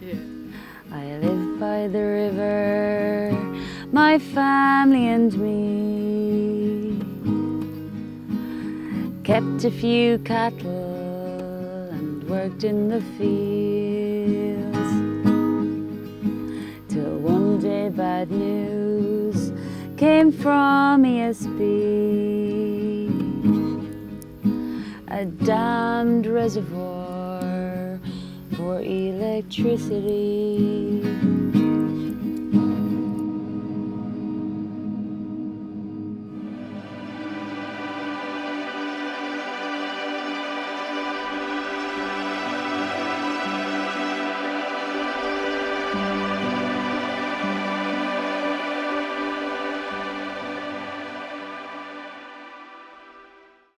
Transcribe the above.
Yeah. I live by the river, my family and me. Kept a few cattle and worked in the fields. Till one day bad news came from ESB. A damned reservoir electricity.